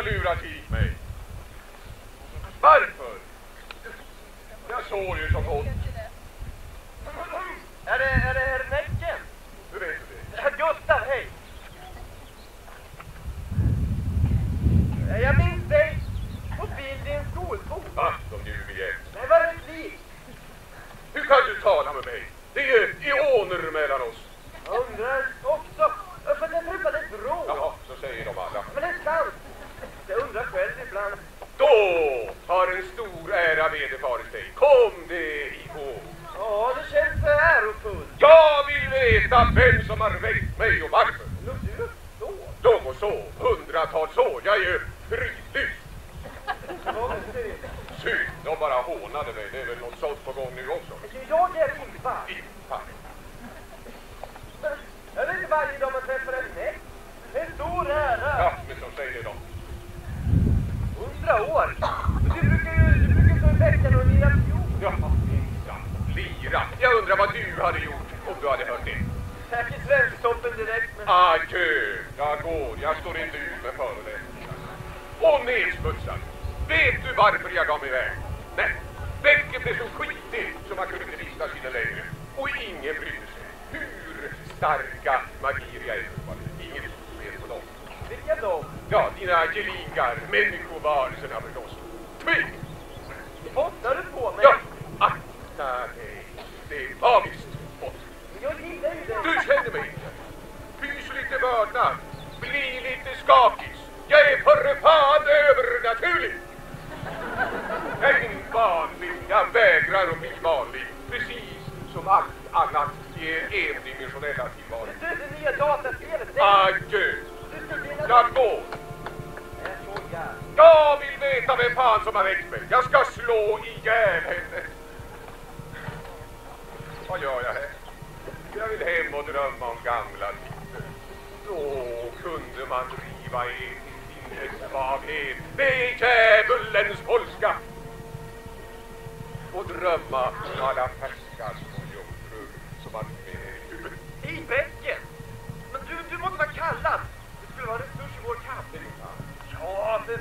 har lurat hit mig? Varför? Jag såg ju så gott. Är det, är det herr Näcken? Hur vet du det? Herr Gustav, hej! Jag minns dig på bild i en skolbok. Ah, de ljuger igen. Det var ett liv. Hur kan du tala med mig? Det är ioner mellan oss. Jag undrar också, för jag träffade ett vrå. Jaha, så säger de alla. Men det är sant. Jag undrar själv ibland. Då har en stor ära vederfarits dig. Kom det ihåg. Ja, det känns ärofullt. Jag vill veta vem som har väckt mig och varför. Låg du så? De och så, hundratals år. Jag är ju fridlyst. Synd, de bara hånade mig. Det är väl något sånt på gång nu också. Jag är Impa. Impa. Jag vet inte varje dag man träffar en näck. En stor ära. Ja, men så säger de. Hundra år. Du brukar ju, du brukar stå i bäcken och lira fiol. Ja, ja, lira. Jag undrar vad du hade gjort om du hade hört det. Säkert Svensktoppen direkt, men... Adjö, jag går. Jag står inte ut med förolämpningar. Och nedsmutsad. Vet du varför jag gav mig iväg? Nej, bäcken blev så skitig så man kunde inte vistas i den längre. Och ingen brydde sig. Hur starka magier jag än provade. Ingen tog mer på dem. Vilka då? Ja, dina gelikar, människovarelserna förstås. Tvi! Jag är ingen vanlig. Jag vägrar att bli vanlig. Precis som allt annat i er endimensionella tillvaro. Du, det nya dataspelet. det- Adjö. Jag går. Jag vill veta vem fan som har väckt mig. Jag ska slå ihjäl henne. Vad gör jag här? Jag vill hem och drömma om gamla tider. Då kunde man driva en sinnessvaghet med djävulens polska. Och drömma alla färska små jungfrur som man med i bäcken. Men du, du måste vara kallad. Det skulle vara en resurs i vår kamp. Ja, för